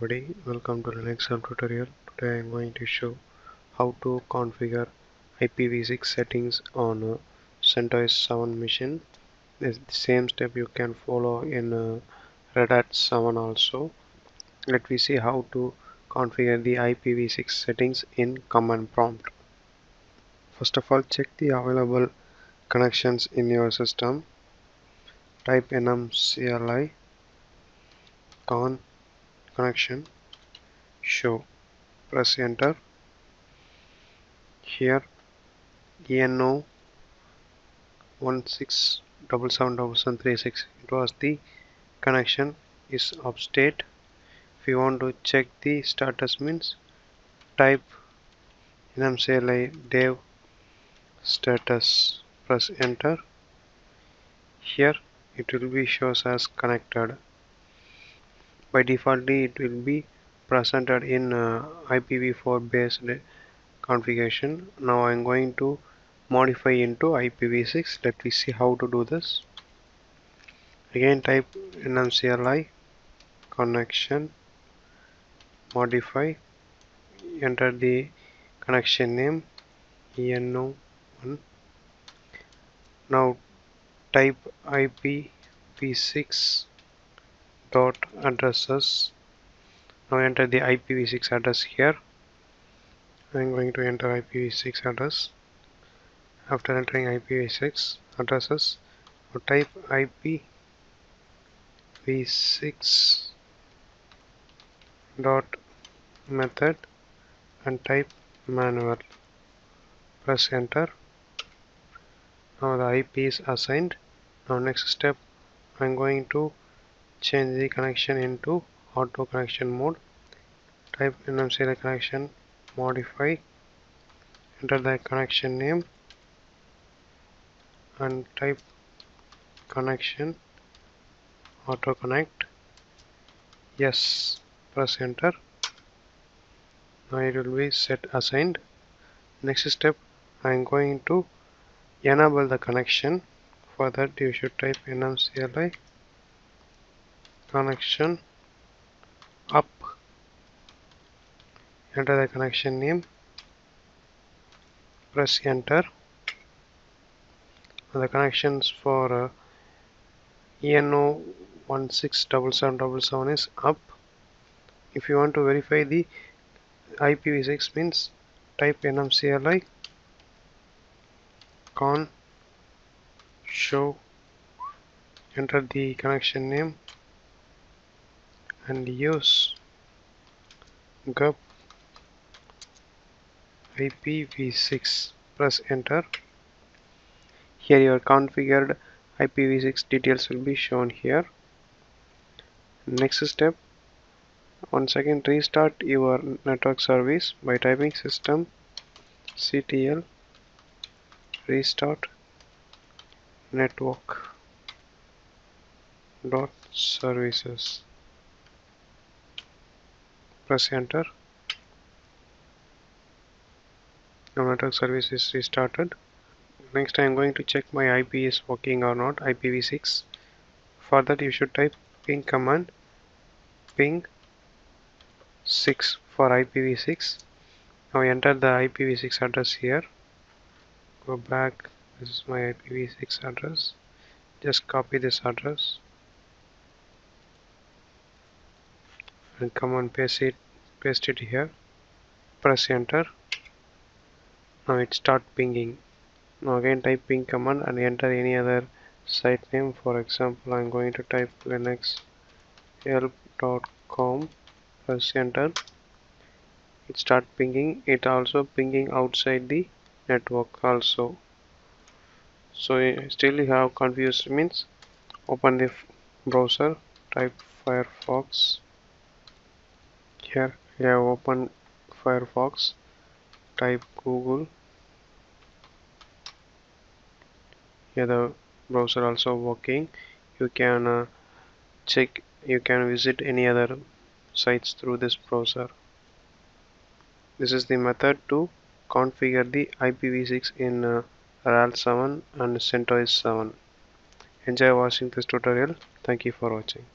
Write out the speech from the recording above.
everybody, welcome to Linux Help tutorial. Today I am going to show how to configure IPv6 settings on a CentOS 7 machine. The same step you can follow in uh, Red Hat 7 also. Let me see how to configure the IPv6 settings in command prompt. First of all, check the available connections in your system. Type nmcli con connection. Show. Press enter. Here ENO 16777736 it was the connection is of state. If you want to check the status means type nmcli dev status press enter. Here it will be shows as connected by default it will be presented in uh, IPv4 based configuration. Now I'm going to modify into IPv6 let me see how to do this. Again type nmcli connection modify enter the connection name eno1 now type IPv6 dot addresses. Now enter the IPv6 address here. I'm going to enter IPv6 address. After entering IPv6 addresses type IPv6 dot method and type manual. Press enter. Now the IP is assigned. Now next step I'm going to change the connection into auto connection mode. Type nmcli connection modify enter the connection name and type connection auto connect yes press enter. Now it will be set assigned. Next step I am going to enable the connection. For that you should type nmcli connection up. Enter the connection name. Press enter. And the connections for uh, ENO 167777 is up. If you want to verify the IPv6 means type nmcli con show enter the connection name and use grep IPv6 press enter. Here your configured IPv6 details will be shown here. Next step. Once again restart your network service by typing system ctl restart network dot services press enter. Now network service is restarted. Next I am going to check my IP is working or not IPv6 for that you should type ping command ping 6 for IPv6 now enter the IPv6 address here. Go back. This is my IPv6 address. Just copy this address and come and paste it paste it here. Press enter. Now it start pinging. Now again type ping command and enter any other site name. For example I'm going to type linux help.com press enter. It start pinging. It also pinging outside the network also. So eh, still you have confused means open the browser type firefox here. You have opened firefox type google. Here the browser also working. You can uh, check you can visit any other sites through this browser. This is the method to configure the IPv6 in uh, RHEL 7 and CentOS 7 enjoy watching this tutorial. Thank you for watching